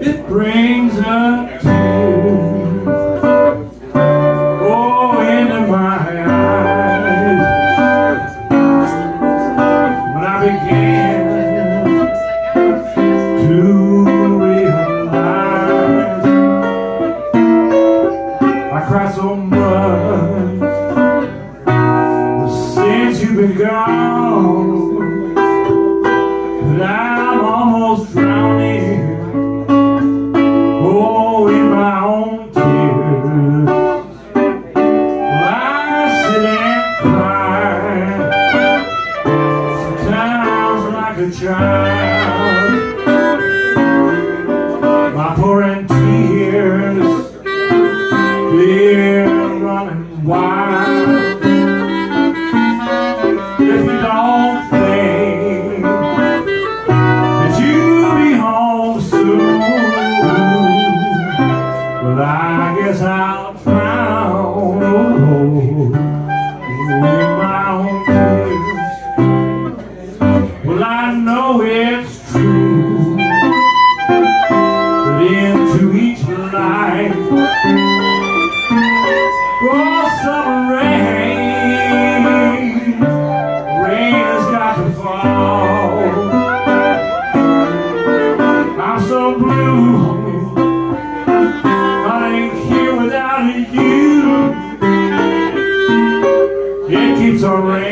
It brings a tear. Oh, into my eyes. When I begin to realize I cry so much. We're running wild. forever.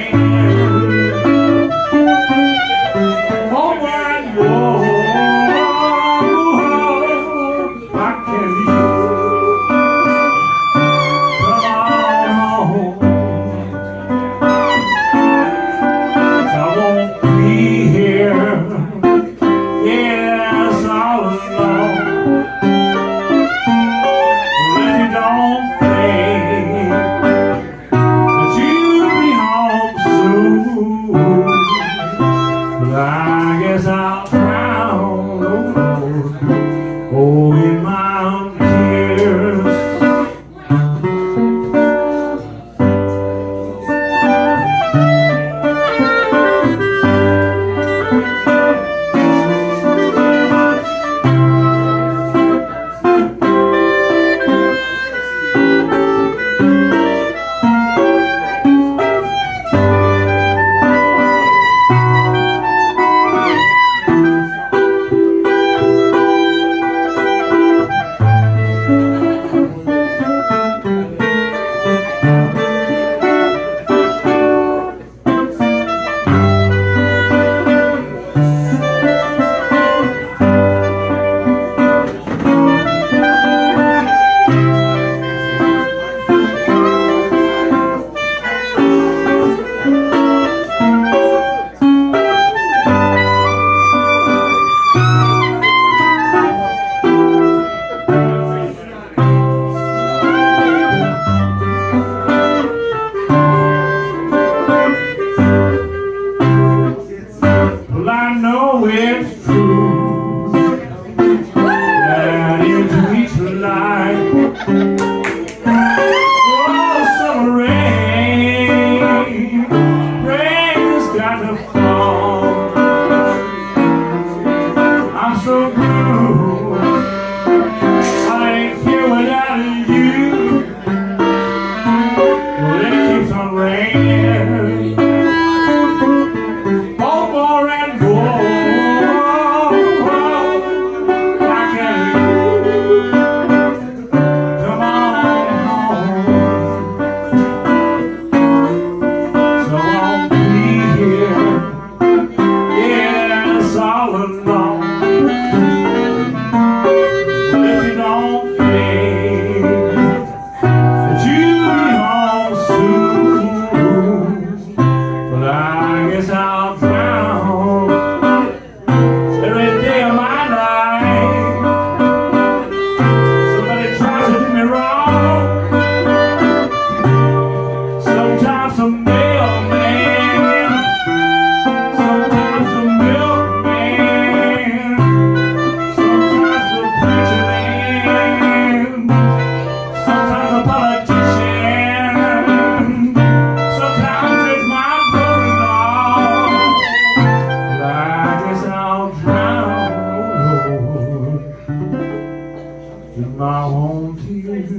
my own tears,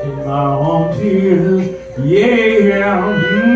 in my own tears, yeah. Mm.